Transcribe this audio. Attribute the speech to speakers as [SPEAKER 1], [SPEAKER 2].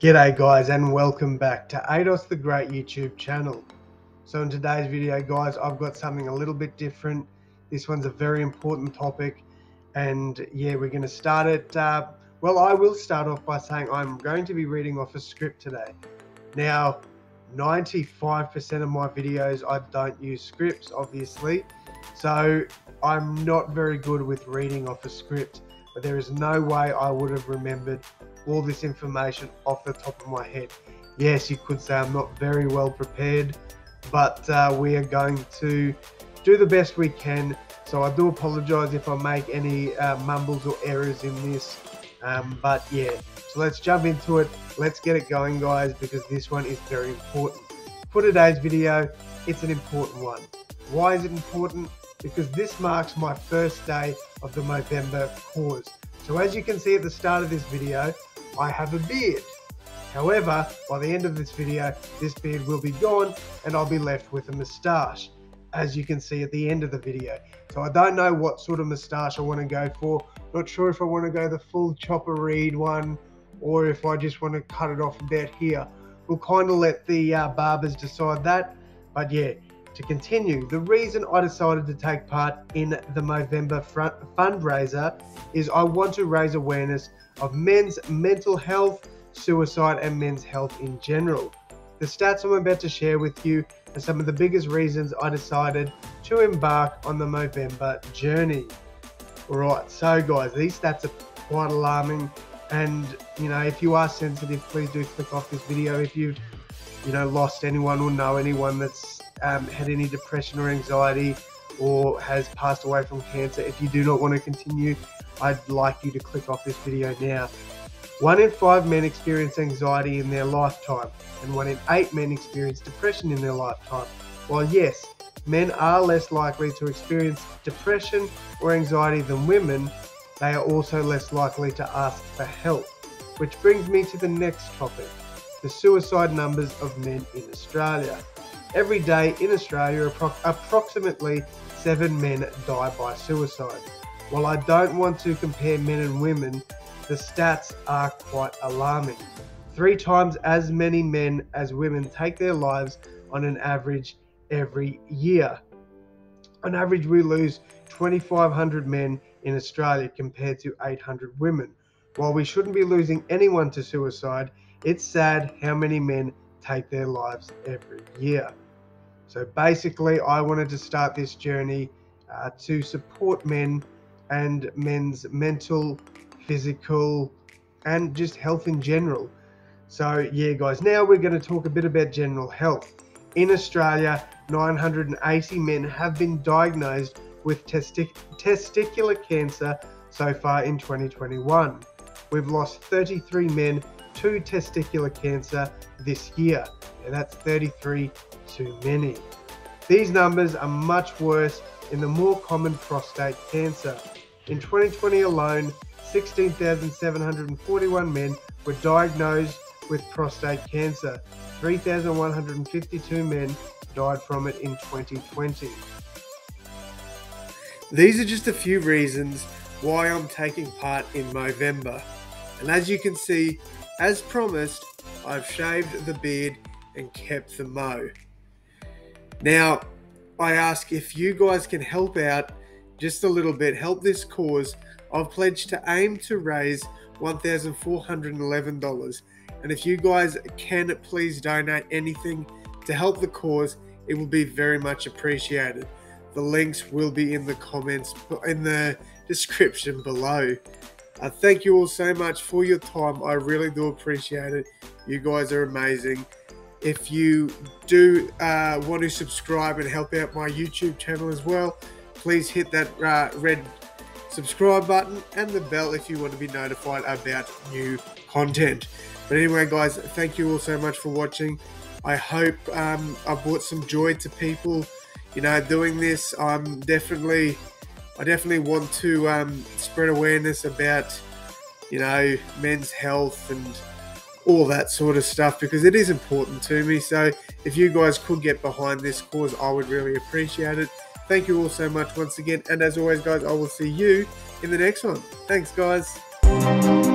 [SPEAKER 1] G'day guys and welcome back to Ados the Great YouTube channel. So in today's video guys I've got something a little bit different. This one's a very important topic and yeah we're going to start it. Uh, well I will start off by saying I'm going to be reading off a script today. Now 95% of my videos I don't use scripts obviously so I'm not very good with reading off a script but there is no way I would have remembered all this information off the top of my head. Yes, you could say I'm not very well prepared, but uh, we are going to do the best we can. So I do apologize if I make any uh, mumbles or errors in this. Um, but yeah, so let's jump into it. Let's get it going, guys, because this one is very important. For today's video, it's an important one. Why is it important? Because this marks my first day of the Movember cause. So as you can see at the start of this video, I have a beard. However, by the end of this video, this beard will be gone and I'll be left with a moustache, as you can see at the end of the video. So I don't know what sort of moustache I want to go for. Not sure if I want to go the full Chopper Read one or if I just want to cut it off about here. We'll kind of let the uh, barbers decide that. But yeah, to continue, the reason I decided to take part in the Movember fundraiser is I want to raise awareness of men's mental health, suicide, and men's health in general. The stats I'm about to share with you are some of the biggest reasons I decided to embark on the Movember journey. Alright, so guys, these stats are quite alarming. And, you know, if you are sensitive, please do click off this video. If you've, you know, lost anyone or know anyone that's um, had any depression or anxiety or has passed away from cancer, if you do not want to continue I'd like you to click off this video now. One in five men experience anxiety in their lifetime, and one in eight men experience depression in their lifetime. While yes, men are less likely to experience depression or anxiety than women, they are also less likely to ask for help. Which brings me to the next topic the suicide numbers of men in Australia. Every day in Australia, appro approximately seven men die by suicide. While I don't want to compare men and women, the stats are quite alarming. Three times as many men as women take their lives on an average every year. On average, we lose 2,500 men in Australia compared to 800 women. While we shouldn't be losing anyone to suicide, it's sad how many men take their lives every year. So basically, I wanted to start this journey uh, to support men and men's mental, physical, and just health in general. So, yeah, guys, now we're going to talk a bit about general health. In Australia, 980 men have been diagnosed with testi- testicular cancer so far in 2021. We've lost 33 men to testicular cancer this year, and that's 33 too many. These numbers are much worse in the more common prostate cancer. In 2020 alone, 16,741 men were diagnosed with prostate cancer. 3,152 men died from it in 2020. These are just a few reasons why I'm taking part in Movember. And as you can see, as promised, I've shaved the beard and kept the mo. Now, I ask if you guys can help out just a little bit, help this cause, I've pledged to aim to raise $1,411. And if you guys can please donate anything to help the cause, it will be very much appreciated. The links will be in the comments, in the description below. Uh, thank you all so much for your time. I really do appreciate it. You guys are amazing. If you do uh, want to subscribe and help out my YouTube channel as well, please hit that uh, red subscribe button and the bell if you want to be notified about new content. But anyway, guys, thank you all so much for watching. I hope um, I brought some joy to people. You know, doing this, I'm definitely, I definitely want to um, spread awareness about, you know, men's health and all that sort of stuff because it is important to me. So if you guys could get behind this cause, I would really appreciate it. Thank you all so much once again. And as always, guys, I will see you in the next one. Thanks, guys.